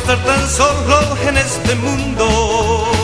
estar tan solo en este mundo.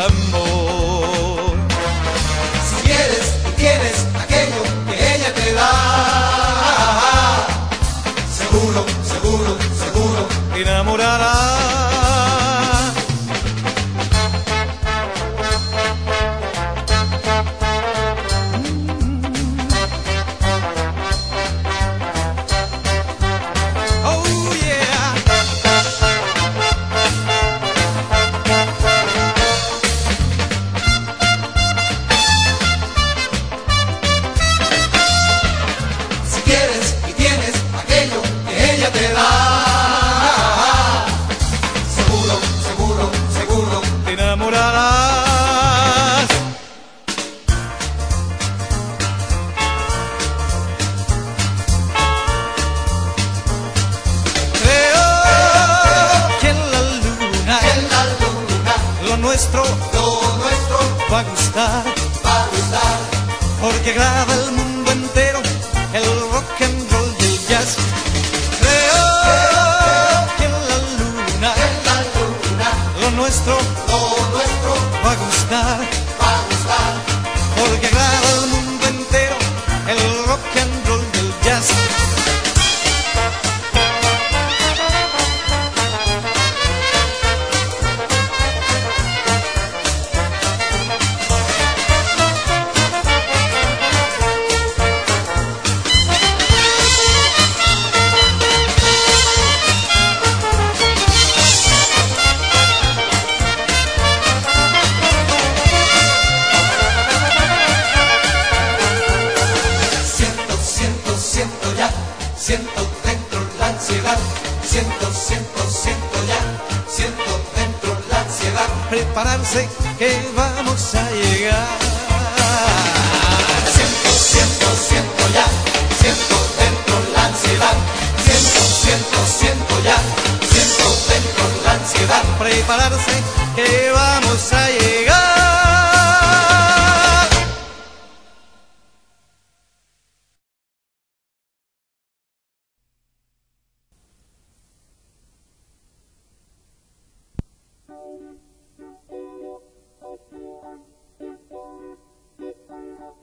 amor. Si quieres y tienes aquello que ella te da, seguro, seguro, seguro, te enamorarás. dónde vamos a llegar.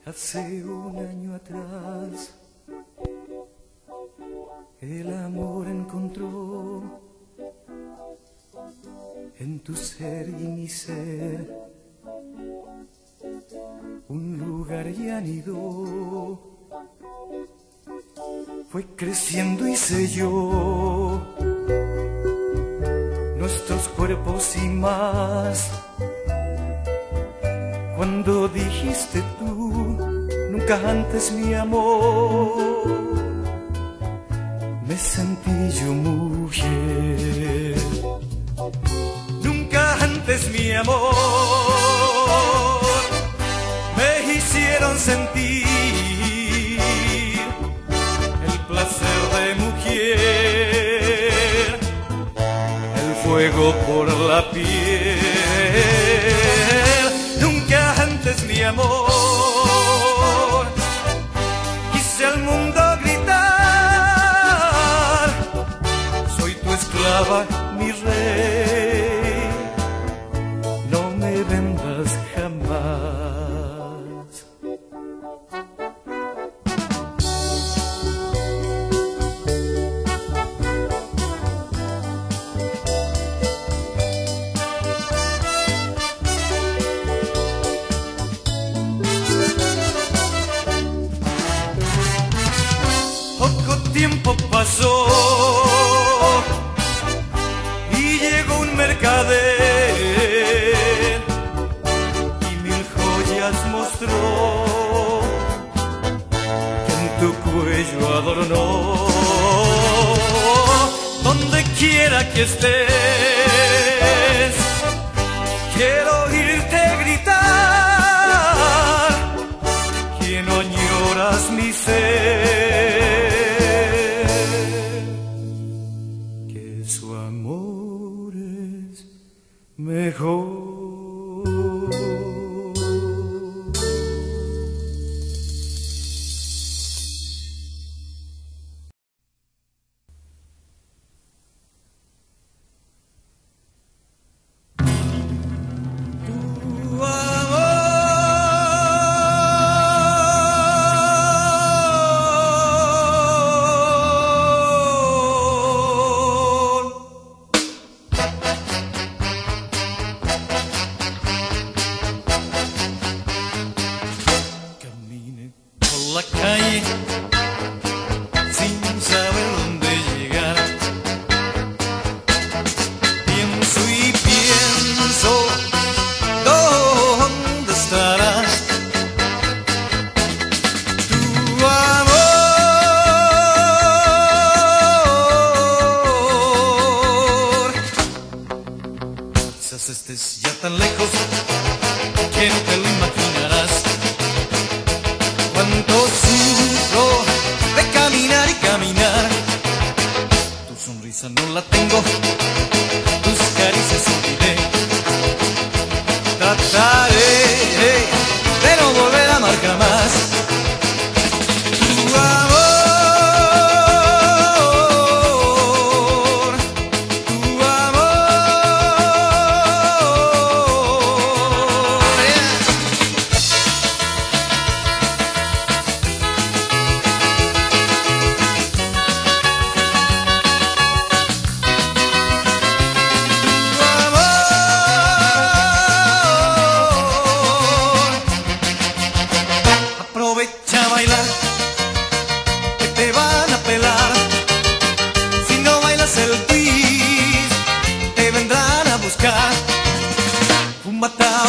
Hace un año atrás en tu ser y mi ser un lugar ya anidó. Fue creciendo y selló nuestros cuerpos y más. Cuando dijiste tú, nunca antes mi amor, me sentí yo mujer eres mi amor. Me hicieron sentir el placer de mujer, el fuego por la piel. Nunca antes mi amor. matar.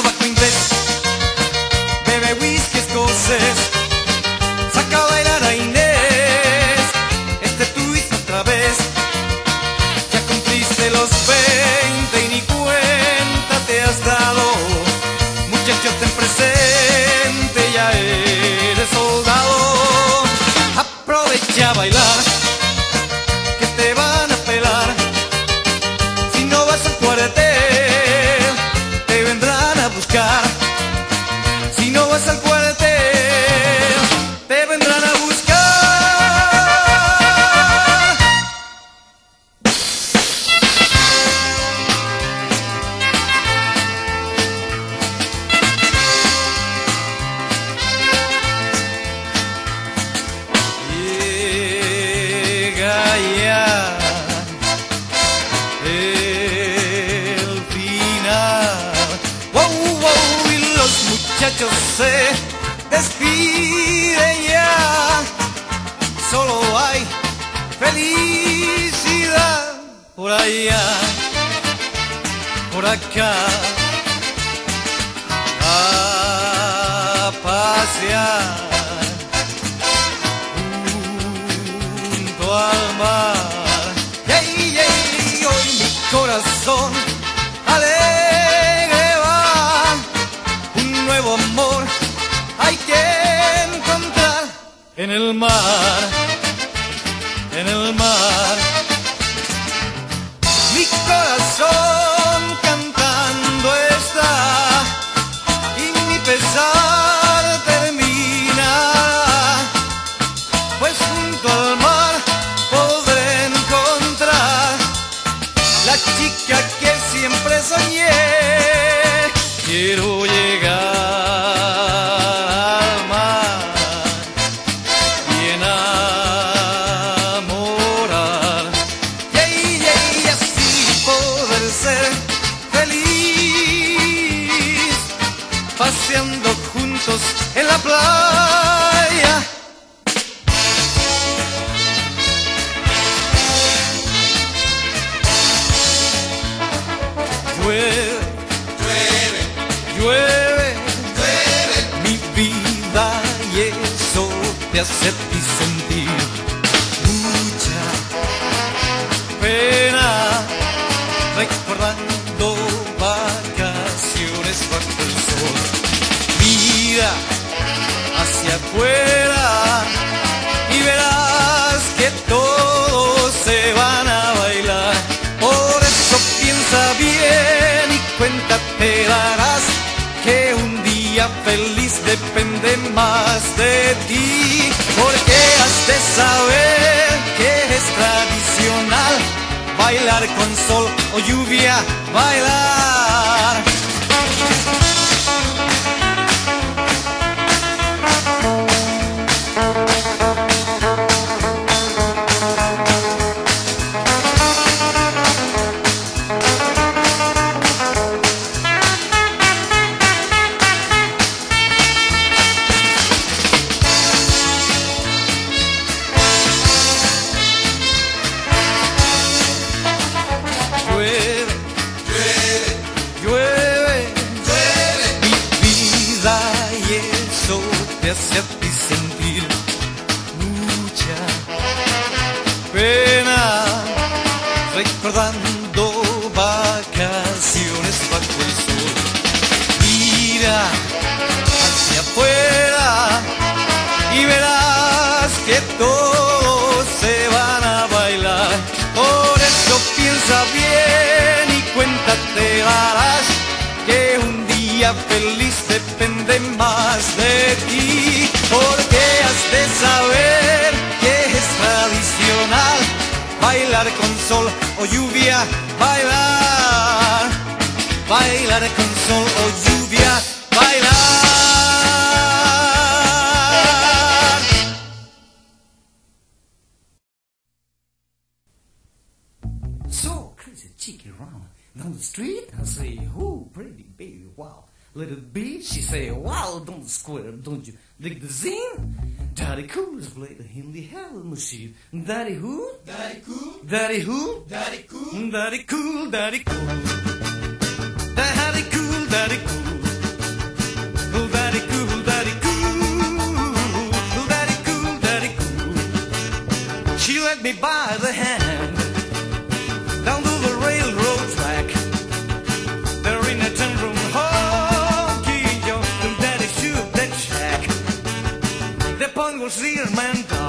despide ya. Solo hay felicidad por allá, por acá. A pasear junto al mar. Yeah, yeah, hoy mi corazón En el mar, en el mar, mi corazón. ser feliz, paseando juntos en la playa. Llueve, llueve, llueve, llueve mi vida y eso te hace bailar con sol o lluvia, bailar. bailar con sol o lluvia, bailar, bailar con sol o lluvia, bailar. So crazy, cheeky round down the street, I say, oh, pretty baby, wow. Let it be, she say. wow, don't square, don't you dig the zine? Daddy Cool is played the Hindi hell machine. Daddy who? Daddy Cool. Daddy who? Daddy Cool. Daddy Cool, Daddy Cool. Daddy Cool, Daddy Cool. Daddy Cool, Daddy Cool. Daddy Cool, Daddy Cool. She let me by the hand. was real man.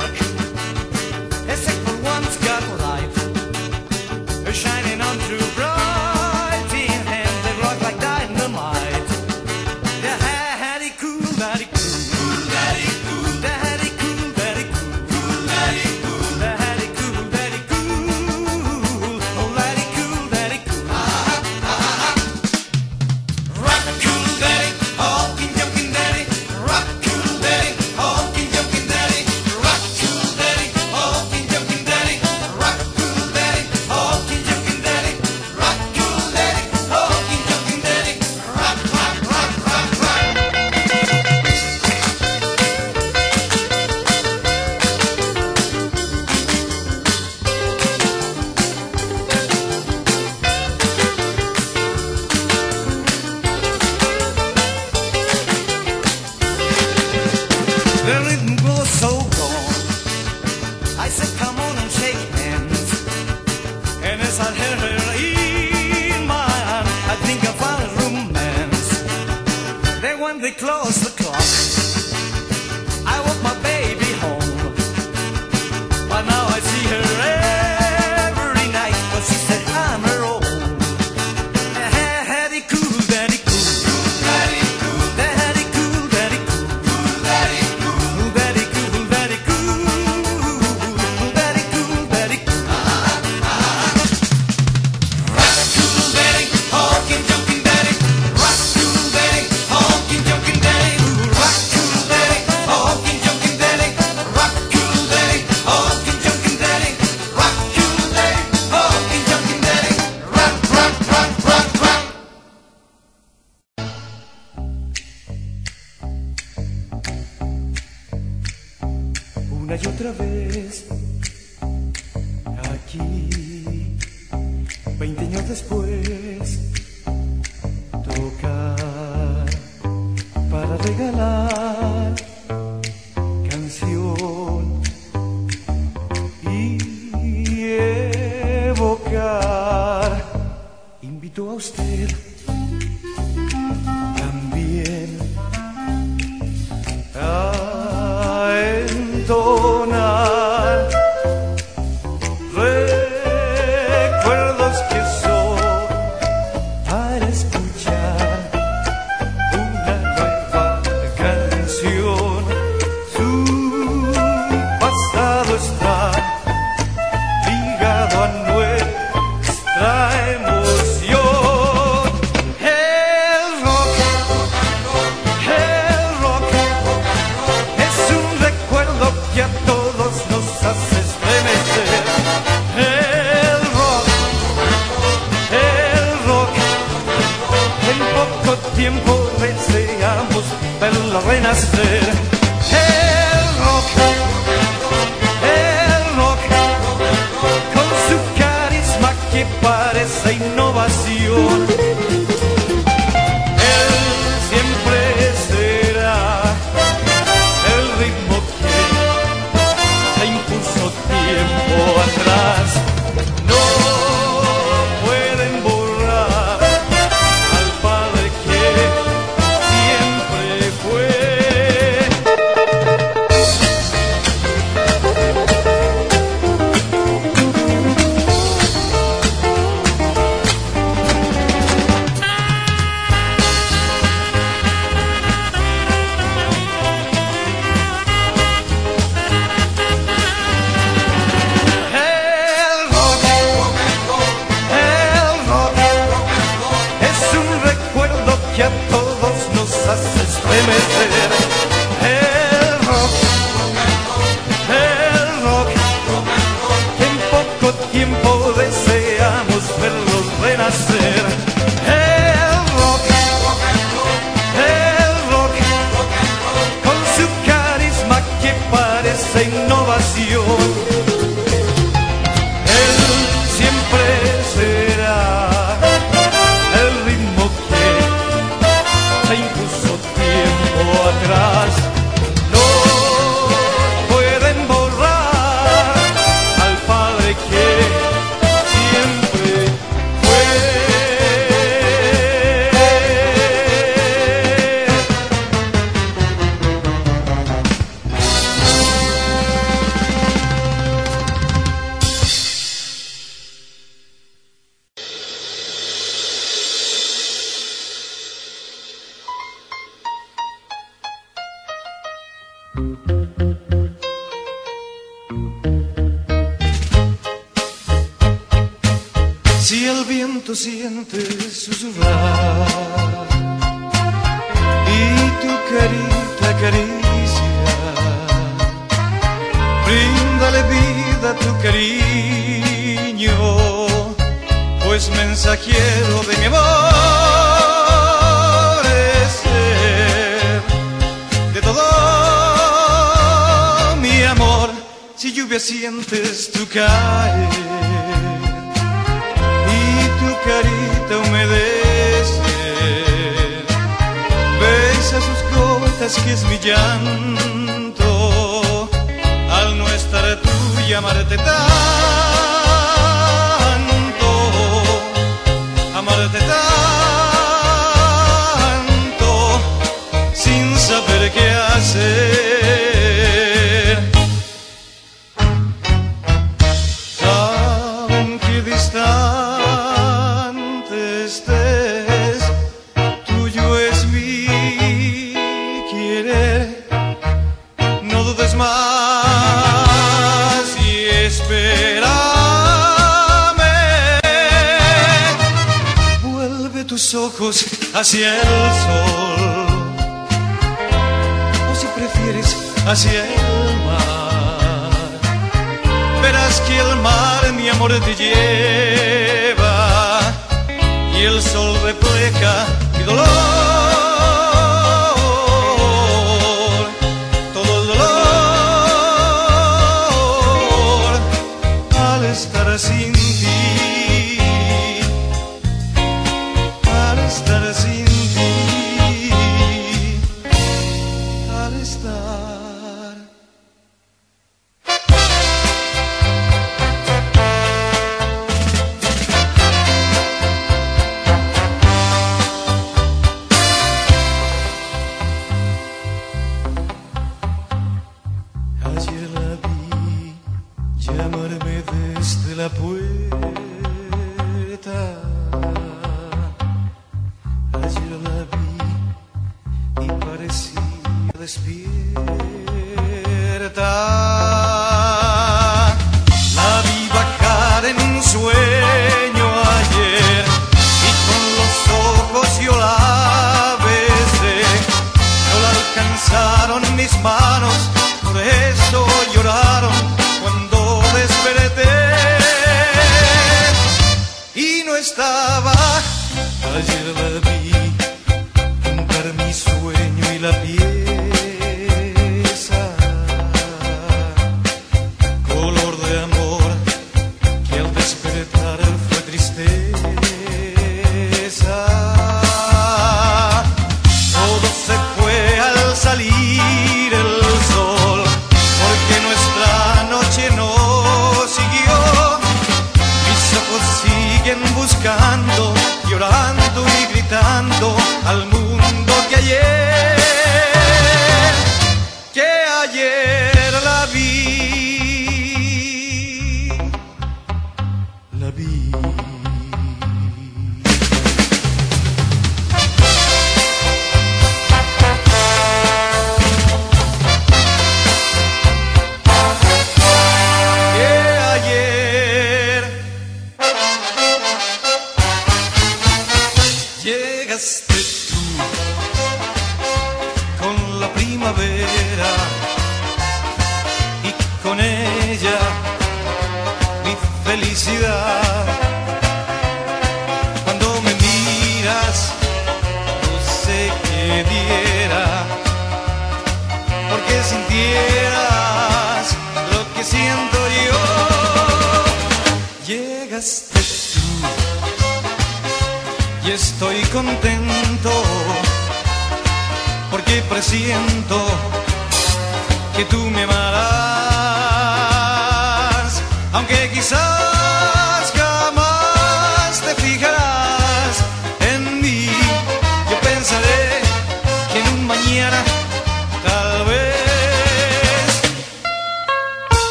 see her. Si lluvia sientes tu cae y tu carita humedece, besa sus gotas que es mi llanto al no estar tú y amarte tanto, amarte tanto sin saber qué hacer. hacia el sol, o si prefieres hacia el mar. Verás que el mar, mi amor, te lleva y el sol refleja mi dolor. por eso lloraron cuando desperté. Y no estaba ayer la vi. llegaste tú con la primavera. descontento, porque presiento que tú me amarás, aunque quizás...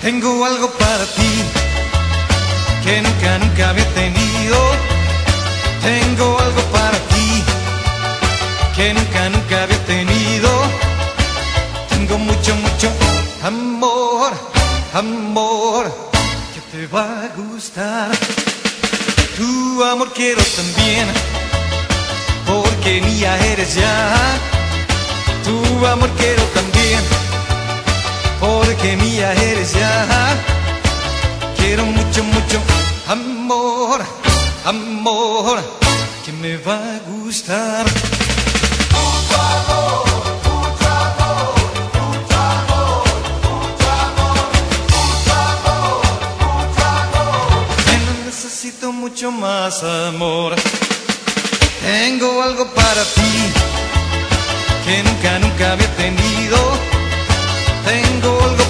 tengo algo para ti que nunca, nunca había tenido. Tengo algo para ti que nunca, nunca había tenido. Tengo mucho, mucho amor, amor que te va a gustar. Tu amor quiero también, porque mía eres ya. Tu amor quiero también, porque mía eres ya. Quiero mucho, mucho amor, amor que me va a gustar. Necesito mucho más amor. Tengo algo para ti que nunca, nunca había tenido. Tengo algo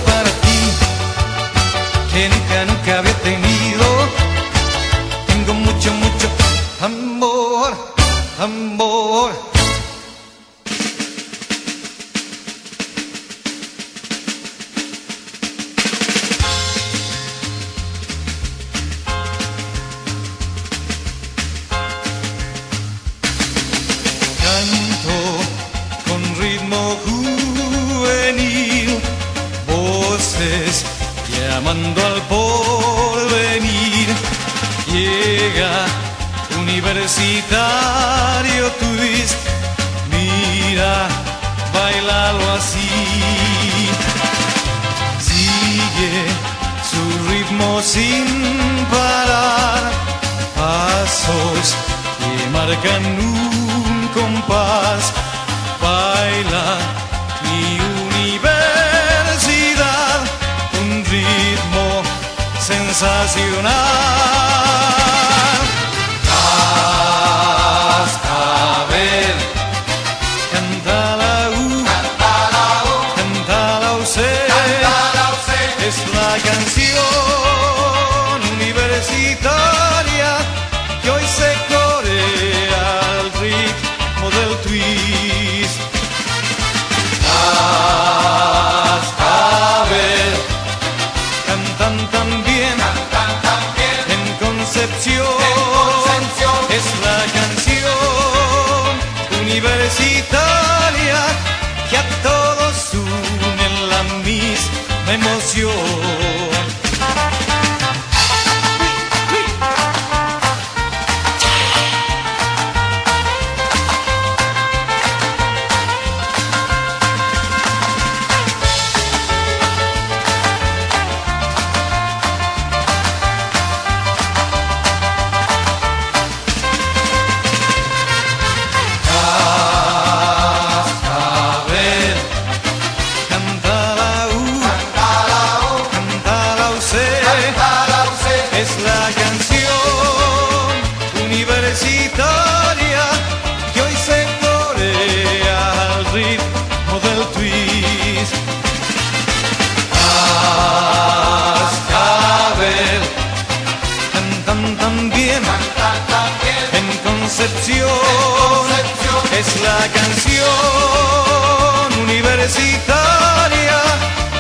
universitaria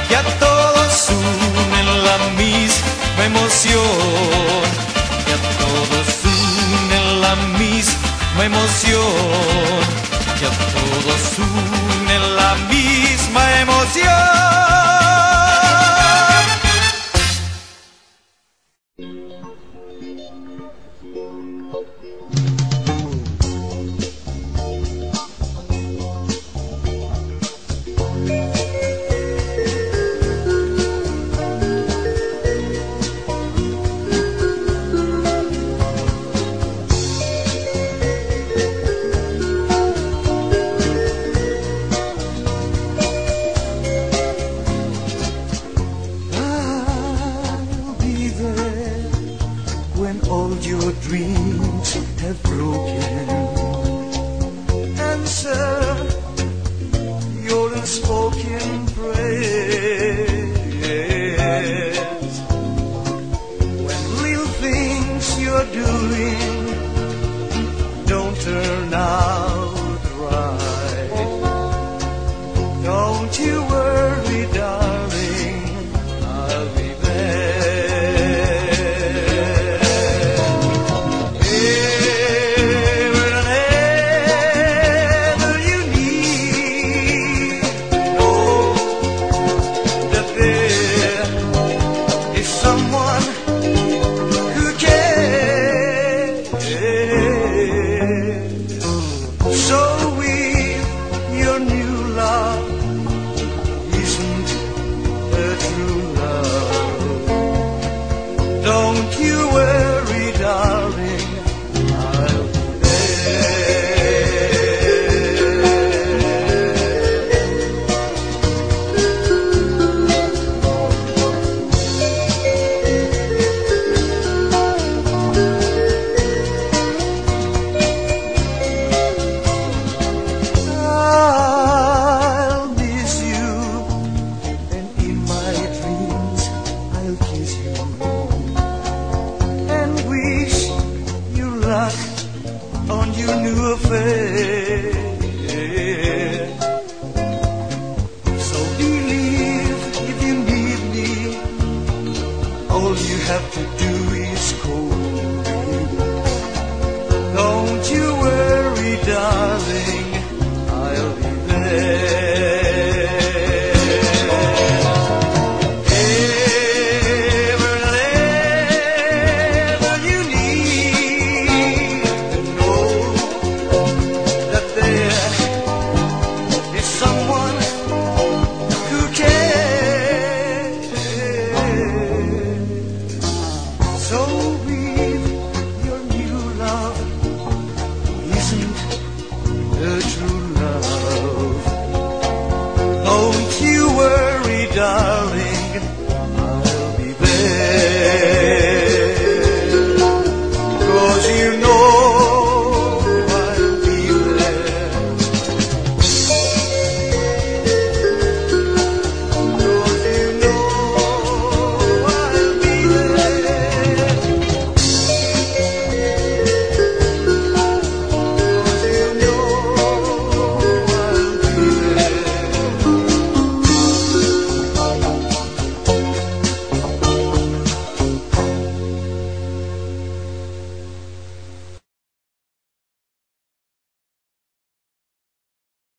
que a todos une en la misma emoción, que a todos une en la misma emoción, que a todos une en la misma emoción.